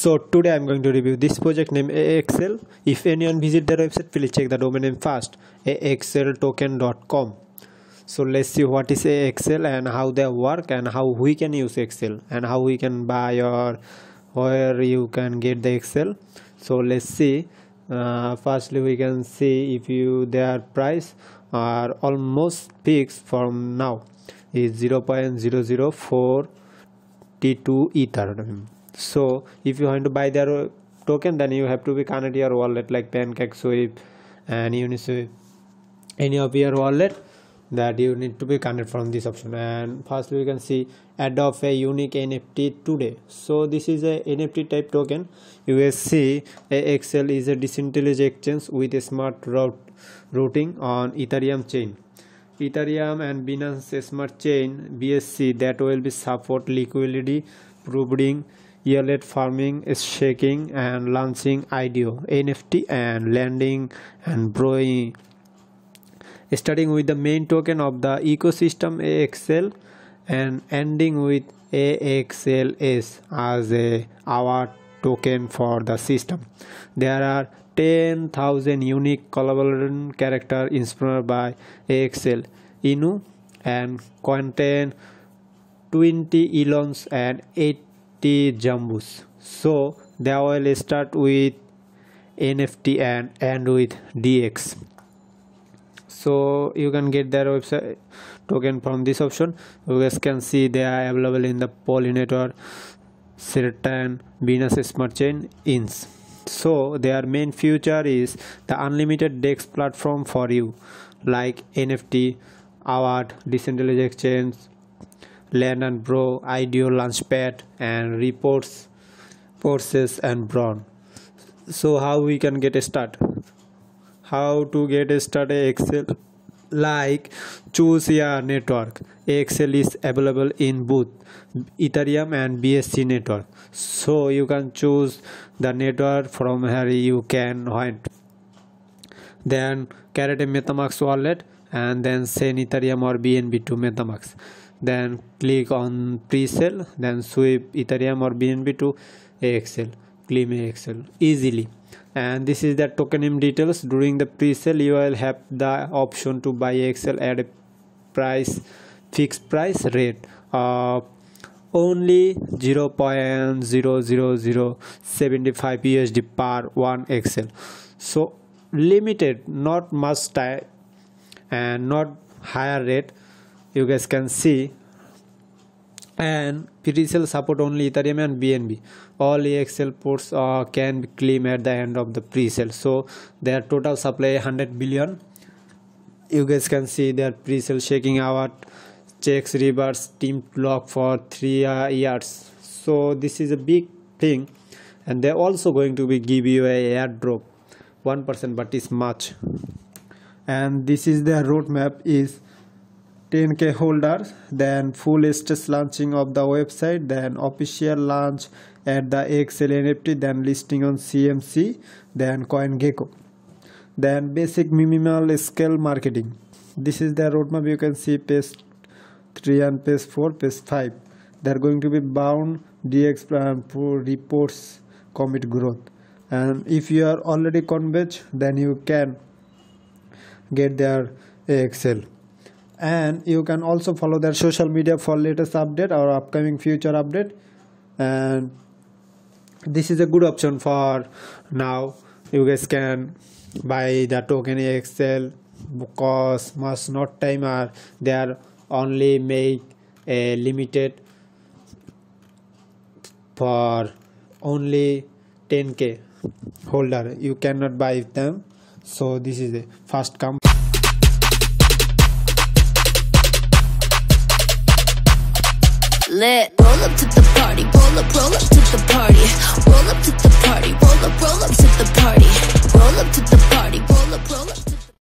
so today i'm going to review this project name axl if anyone visit their website please check the domain name first axltoken.com so let's see what is axl and how they work and how we can use AXL and how we can buy or where you can get the AXL. so let's see. Uh, firstly we can see if you their price are almost fixed from now is 0.004 t2 ether so if you want to buy their token then you have to be connect your wallet like PancakeSwap and uniswap. Any of your wallet that you need to be connected from this option. And firstly you can see adopt a unique nft today. So this is a nft type token. You will see axl is a decentralized exchange with a smart route routing on ethereum chain. Ethereum and binance smart chain bsc that will be support liquidity proving yield farming is staking and launching IDO NFT and lending and borrowing starting with the main token of the ecosystem AXL and ending with AXLS as a our token for the system. There are 10,000 unique collaboration character inspired by AXL Inu and contain 20 elons and 80 jumbos. So they will start with NFT and end with DEX so you can get their website token from this option. You guys can see they are available in the poly network certain binance smart chain ins so their main feature is the unlimited dex platform for you like nft award decentralized exchange and bro IDO launchpad and reports forces and brawn. So how we can get a start how to get started AXL? like choose your network. AXL is available in both ethereum and bsc network. So you can choose the network from here you can find. Then create a metamask wallet and then send ethereum or bnb to metamask then click on pre-sale then sweep ethereum or bnb to axl claim axl easily. And this is the tokenim details. During the pre-sale you will have the option to buy axl at a price fixed price rate of only 0.00075 usd per one axl so limited not much time and not higher rate you guys can see. And pre-sale support only ethereum and bnb all axl ports uh, can be claimed at the end of the pre-sale. So their total supply 100 billion. You guys can see their pre-sale staking out checks reverse team lock for three uh, years. So this is a big thing. And they're also going to be give you a airdrop. One percent but it's much. And this is their roadmap is 10k holders then full stage launching of the website then official launch at the axl nft then listing on cmc then coingecko. Then basic minimal scale marketing. This is the roadmap you can see page 3 and page 4 page 5 they're going to be bound dx um, for reports commit growth. And if you are already converged then you can get their axl and you can also follow their social media for latest update or upcoming future update. And this is a good option for now. You guys can buy the token axl because must not timer they are only make a limited for only 10k holder. You cannot buy them. So this is a first come lit. Roll up to the party, roll up, roll up to the party. Roll up to the party, roll up, roll up to the party. Roll up to the party, roll up, roll up.